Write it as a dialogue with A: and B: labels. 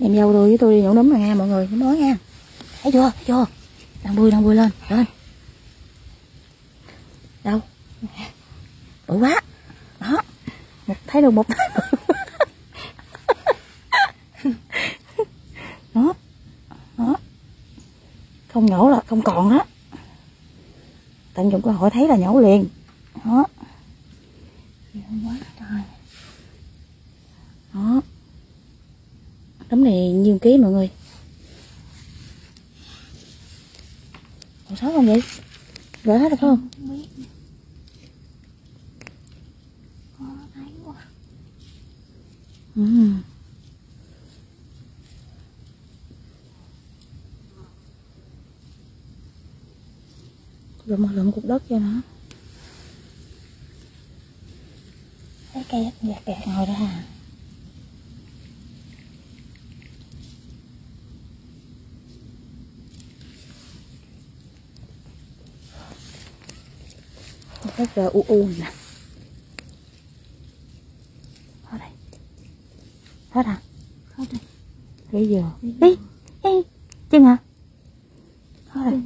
A: em dâu tôi với tôi đi nhổ núm rồi nha mọi người nhổ mới nha. Thấy chưa thấy chưa? Đang bươi đang bươi lên lên. Đâu? Bự quá. Đó. Một, thấy được một. Đó. Đó. Không nhổ là không còn đó. Tận dụng cơ hội thấy là nhổ liền. Đó. Nhiều quá trời đó đống này nhiêu ký mọi người. Còn sót không vậy? Gỡ hết được không? Ừ. rồi một lượm cục đất cho nó.
B: Thấy cây đất gạt gạt
A: ngồi đó à Đất giờ u u nè. Hết đây. Hết à?
B: Hết rồi.
A: Bây giờ. Đi Đi Chân hả Hết rồi